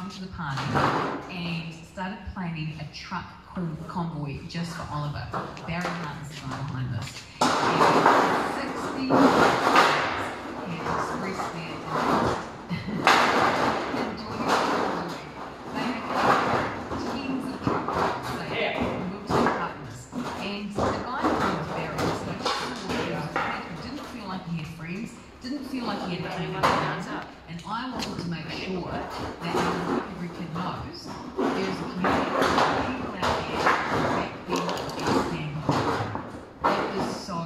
come to the party and started planning a truck con- convoy just for Oliver. Barry Martin's the guy behind this. And 60 he had expressed their interest in joining. They had teams of truck drivers. They had partners. And the guy behind was Barry, so he was a kid who didn't feel like he had friends, didn't feel like he had a around and I wanted to make sure that there's a community that is so.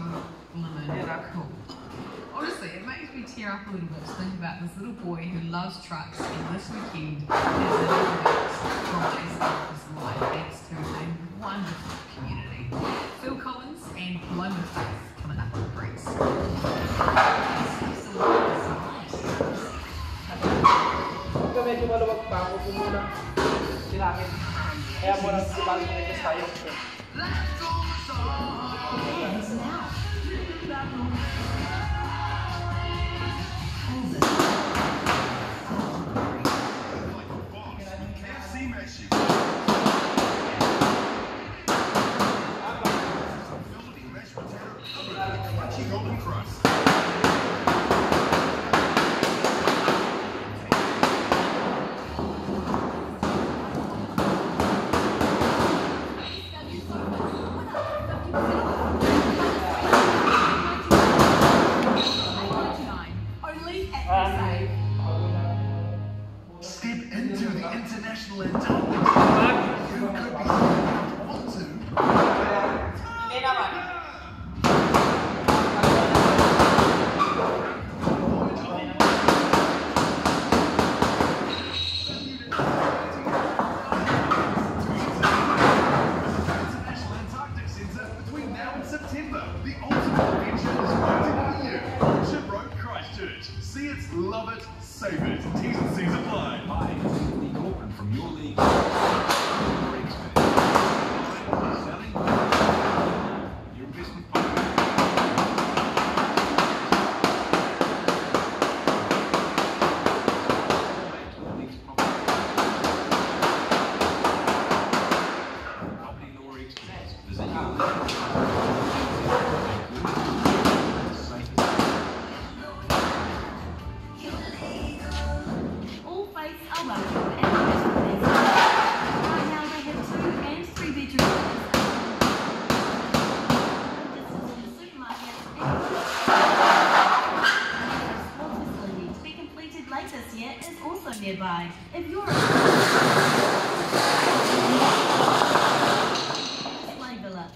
Honestly, it makes me tear up a little bit to think about this little boy who loves trucks and this weekend has a little bit from chasing his life thanks to a wonderful community. Phil Collins and Paloma Faith coming up on the breeze. Medyo pa, ako po muna sinakit. Kaya muna si Balik na tayo. KFC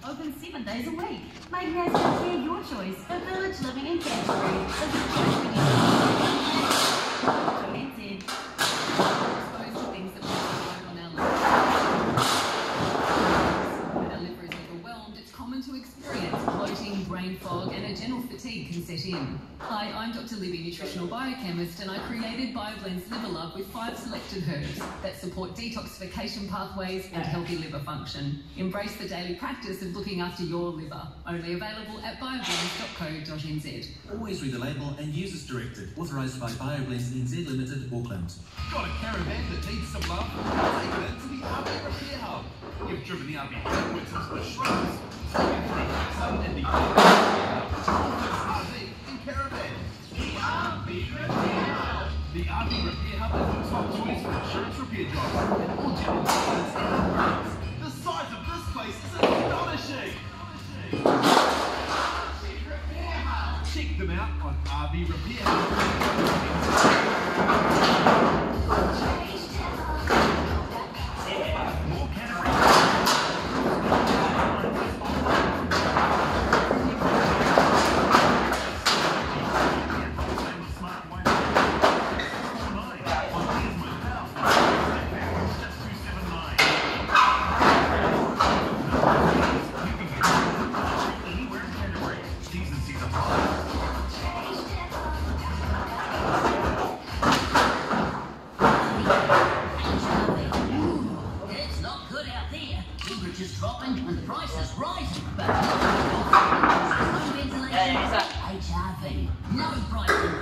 open seven days a week. Make Nestle Care your choice for village living in Canterbury. Common to experience bloating, brain fog, and a general fatigue can set in. Hi, I'm Dr. Libby, nutritional biochemist, and I created BioBlend's Liver Love with five selected herbs that support detoxification pathways and healthy liver function. Embrace the daily practice of looking after your liver. Only available at bioblends.co.nz. Always read the label and use as directed. Authorised by BioBlends NZ Limited, Auckland. Got a caravan that needs some love? Take it into the RV Repair Hub. You've driven the RV backwards into the shrubs. Check them out on RV Repair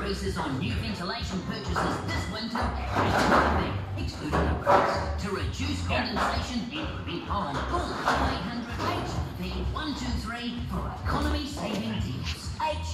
increases on new ventilation purchases this winter excluding upgrades. To reduce condensation and prevent pollen, call 0800 HTV 123 for economy saving deals. H.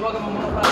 joga a mamão pra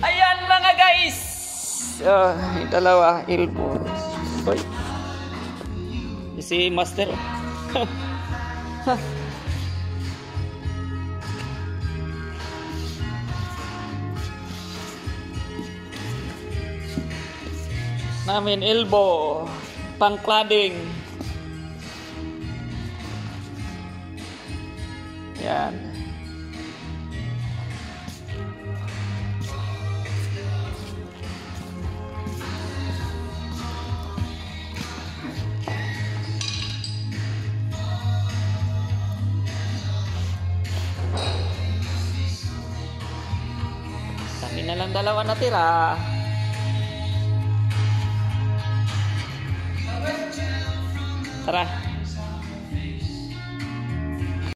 ayan mga guys! Oh, dalawa ilbo Hoy. si master. Namin elbow pang cladding Yan. Kami na dalawa natira. Tara.